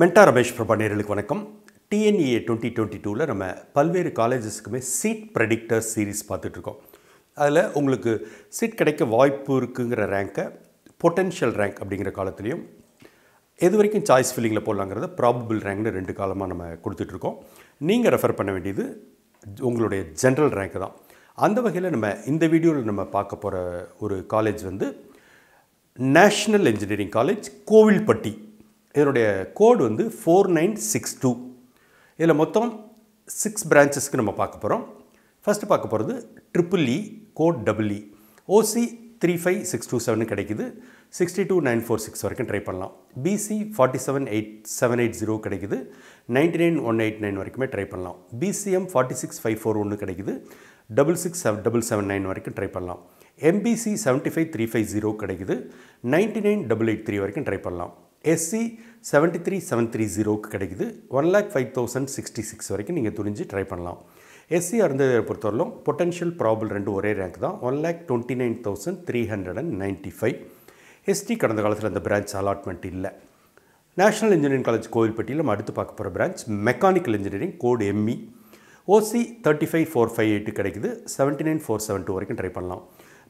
மென்டா ரமேஷ் பிரபா நேர்களுக்கு வணக்கம். TNEA twenty twenty டூவில் நம்ம பல்வேறு காலேஜஸ்க்குமே சீட் ப்ரெடிக்டர் சீரீஸ் பார்த்துட்ருக்கோம். அதில் உங்களுக்கு சீட் கிடைக்க வாய்ப்பு இருக்குங்கிற ரேங்கை பொட்டென்ஷியல் ரேங்க் அப்படிங்கிற காலத்துலேயும் எது வரைக்கும் சாய்ஸ் ஃபில்லிங்கில் போடலாங்கிறத ப்ராபபிள் ரேங்க்னு ரெண்டு காலமாக நம்ம கொடுத்துட்ருக்கோம். நீங்கள் ரெஃபர் பண்ண வேண்டியது உங்களுடைய ஜென்ரல் ரேங்க் தான். அந்த வகையில் நம்ம இந்த வீடியோவில் நம்ம பார்க்க போகிற ஒரு காலேஜ் வந்து நேஷ்னல் இன்ஜினியரிங் காலேஜ் கோவில்பட்டி. இதனுடைய கோடு வந்து ஃபோர் நைன் சிக்ஸ் டூ இதில் மொத்தம் சிக்ஸ் பிரான்ச்சஸ்க்கு நம்ம பார்க்க போகிறோம் ஃபஸ்ட்டு பார்க்க போகிறது triple E code double E OC three five six two seven கிடைக்குது. Sixty two nine four six வரைக்கும் ட்ரை பண்ணலாம். BC forty seven eight seven eight zero கிடைக்குது. Ninety nine one eight nine வரைக்குமே ட்ரை பண்ணலாம். BCM forty six five four ஒன்று கிடைக்குது. Double six seven double seven nine வரைக்கும் try பண்ணலாம். MBC seventy five three five zero கிடைக்குது. Ninety nine double eight three வரைக்கும் try பண்ணலாம். SC seventy three seven three ஜீரோக்கு கிடைக்குது. One lakh five thousand sixty six வரைக்கும் நீங்கள் துணிஞ்சு ட்ரை பண்ணலாம். எஸ்சி அருந்ததியை பொறுத்தவரையிலும் பொட்டன்ஷியல் ப்ராபிள் ரெண்டு ஒரே ரேங்க் தான். One lakh twenty nine thousand three hundred and ninety five ST கடந்த காலத்தில் அந்த பிரான்ச் அலாட்மெண்ட் இல்லை. நேஷனல் இன்ஜினியரிங் காலேஜ் கோவில்பட்டியில் நம்ம அடுத்து பார்க்க போகிற branch mechanical engineering code ME OC thirty five four five eight கிடைக்குது. Seventy nine four seven two வரைக்கும் ட்ரை பண்ணலாம்.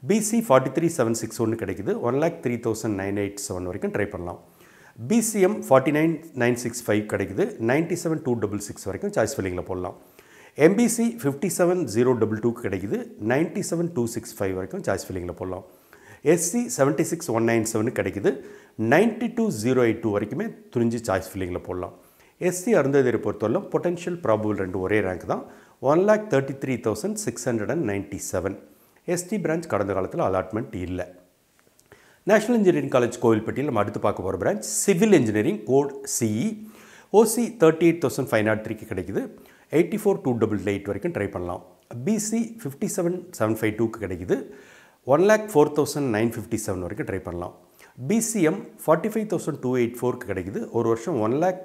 BC forty three seven six ஒன்று கிடைக்குது. One lakh three thousand nine eight seven வரைக்கும் ட்ரை பண்ணலாம். BCM forty nine nine six five கிடைக்குது. Ninety seven two double six வரைக்கும் choice ஃபில்லிங்கில் போடலாம். MBC fifty seven zero double டூக்கு கிடைக்குது. Ninety seven two six five வரைக்கும் சாய்ஸ் ஃபில்லிங்கில் போடலாம். SC seventy six one nine செவனுக்கு கிடைக்குது. Ninety two zero eight two வரைக்குமே துணிஞ்சு சாய்ஸ் ஃபில்லிங்கில் போடலாம். எஸ்சி அருந்ததியை பொறுத்தவரைக்கும் பொட்டன்ஷியல் ப்ராபபிள் ரெண்டு ஒரே ரேங்க் தான். One lakh thirty three thousand six hundred and ninety seven ST branch கடந்த காலத்தில் அலாட்மெண்ட் இல்லை. நேஷனல் இன்ஜினியரிங் காலேஜ் கோவில்பட்டியில் நம்ம அடுத்து பார்க்க போகிற branch civil engineering code CE OC thirty eight thousand five naught த்ரீக்கு கிடைக்குது. Eighty four two double eight வரைக்கும் ட்ரை பண்ணலாம். BC fifty seven seven five டூக்கு கிடைக்குது. One lakh four thousand nine fifty seven வரைக்கும் ட்ரை பண்ணலாம். BCM forty five thousand two eight ஃபோருக்கு கிடைக்குது. ஒரு வருஷம் ஒன் லேக்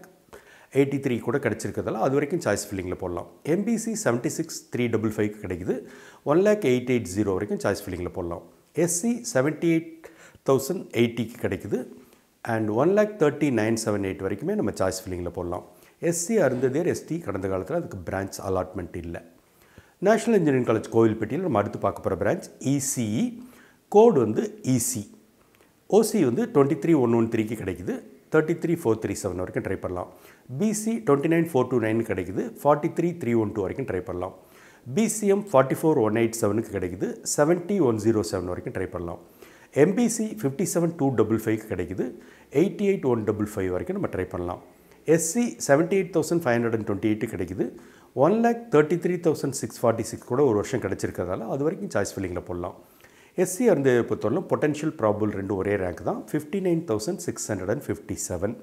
எயிட்டி த்ரீ கூட கிடச்சிருக்கிறதால அது வரைக்கும் சாய்ஸ் ஃபில்லிங்கில் போடலாம். MBC seventy six three double ஃபைவ்க்கு கிடைக்குது. One lakh eight eight zero வரைக்கும் சாய்ஸ் ஃபில்லிங்கில் போடலாம். எஸ்சி செவன்ட்டி எயிட் தௌசண்ட் எயிட்டிக்கு கிடைக்குது. And one lakh thirty nine seven eight வரைக்குமே நம்ம சாய்ஸ் ஃபில்லிங்கில் போடலாம். எஸ்சி அருந்ததேர் எஸ்டி கடந்த காலத்தில் அதுக்கு பிரான்ச் அலாட்மெண்ட் இல்லை. நேஷனல் இன்ஜினியரிங் காலேஜ் கோவில்பட்டியில் நம்ம அடுத்து பார்க்க போகிற பிரான்ச் இசிஇ கோடு வந்து இசி ஓசி வந்து டுவெண்ட்டி த்ரீ ஒன் ஒன் த்ரீக்கு கிடைக்குது. Thirty three four three seven வரைக்கும் ட்ரை பண்ணலாம். BC twenty nine four two nine கிடைக்குது. Forty three three one two வரைக்கும் ட்ரை பண்ணலாம். BCM forty four one eight செவனுக்கு கிடைக்குது. செவன்ட்டி ஒன் ஜீரோ செவன் வரைக்கும் ட்ரை பண்ணலாம். MBC fifty seven two double five கிடைக்குது. Eighty eight one double five வரைக்கும் நம்ம ட்ரை பண்ணலாம். SC seventy eight thousand five hundred and twenty eight கிடைக்குது. One lakh thirty three thousand six forty six கூட ஒரு வருஷம் கிடச்சிருக்கிறதால அது வரைக்கும் சாய்ஸ் ஃபில்லிங்கில் போடலாம். எஸ்சி அந்த பொறுத்தவரைக்கும் பொட்டன்ஷியல் ப்ராபிள் ரெண்டு ஒரே ரேங்க் தான். Fifty nine thousand six hundred and fifty seven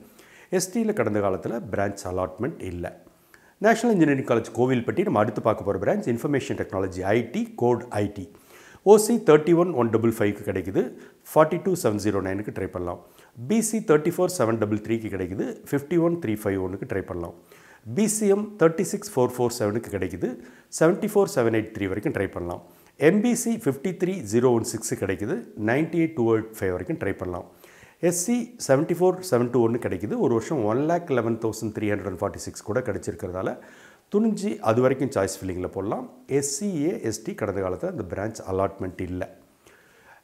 எஸ்டியில் கடந்த காலத்தில் பிரான்ச் அலாட்மெண்ட் இல்லை. நேஷனல் இன்ஜினியரிங் காலேஜ் கோவில்பட்டி நம்ம அடுத்து பார்க்க போகிற branch information technology IT code IT OC thirty one one double ஃபைவ்க்கு கிடைக்குது. ஃபார்ட்டி டூ செவன் ஜீரோ நைனுக்கு ட்ரை பண்ணலாம். BC thirty four seven double த்ரீக்கு கிடைக்குது. ஃபிஃப்டி ஒன் த்ரீ ஃபைவ் ஒன்றுக்கு ட்ரை பண்ணலாம். BCM thirty six four four செவனுக்கு கிடைக்குது. Seventy four seven eight three வரைக்கும் ட்ரை பண்ணலாம். MBC fifty three zero one six கிடைக்குது. Ninety eight two eight five வரைக்கும் ட்ரை பண்ணலாம். SC seventy four seven two ஒன்று கிடைக்குது. ஒரு வருஷம் one lakh eleven thousand three hundred and forty six கூட கிடச்சிருக்கிறதால துணிஞ்சு அது வரைக்கும் சாய்ஸ் ஃபில்லிங்கில் போடலாம். எஸ்சிஏ எஸ்டி கடந்த காலத்தில் அந்த பிரான்ச் அலாட்மெண்ட் இல்லை.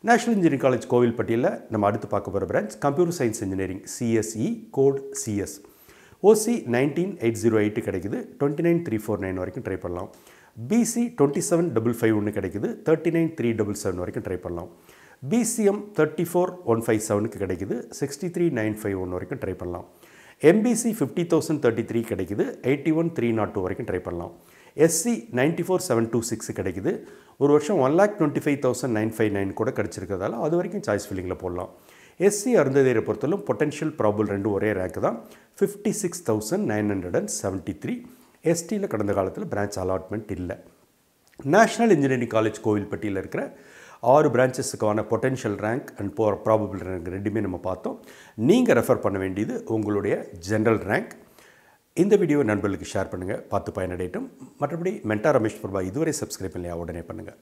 நேஷனல் இன்ஜினியரிங் காலேஜ் கோவில்பட்டியில் நம்ம அடுத்து பார்க்க போகிற branch computer science engineering CSE code CS OC nineteen eight zero eight கிடைக்குது. Twenty nine three four nine வரைக்கும் ட்ரை பண்ணலாம். BC twenty seven double five ஒன்று கிடைக்குது. Thirty nine three double seven வரைக்கும் ட்ரை பண்ணலாம். BCM thirty four one five செவனுக்கு கிடைக்குது. Sixty three nine five one வரைக்கும் ட்ரை பண்ணலாம். MBC fifty thousand thirty three கிடைக்குது. Eighty one three naught two வரைக்கும் ட்ரை பண்ணலாம். SC ninety four seven two six கிடைக்குது. ஒரு வருஷம் one lakh twenty five thousand nine five nine கூட கிடச்சிருக்கிறதால அது வரைக்கும் சாய்ஸ் ஃபில்லிங்கில் போடலாம். எஸ்சி அருந்ததேரை பொறுத்தவரைக்கும் பொட்டன்ஷியல் ப்ராபிள் ரெண்டு ஒரே ரேங்க் தான். Fifty six thousand nine hundred and seventy three எஸ்டியில் கடந்த காலத்தில் பிரான்ச் அலாட்மெண்ட் இல்லை. நேஷனல் இன்ஜினியரிங் காலேஜ் கோவில்பட்டியில் இருக்கிற ஆறு பிரான்ச்சஸுக்கான பொட்டென்ஷியல் ரேங்க் அண்ட் போ ப்ராபபிள் ரேங்க் ரெண்டுமே நம்ம பார்த்தோம். நீங்கள் ரெஃபர் பண்ண வேண்டியது உங்களுடைய ஜென்ரல் ரேங்க் இந்த வீடியோ நண்பர்களுக்கு ஷேர் பண்ணுங்கள் பார்த்து பயனடையட்டும். மற்றபடி மென்டா ரமேஷ் பிரபா இதுவரை சப்ஸ்கிரைப் பண்ணலையா உடனே பண்ணுங்கள்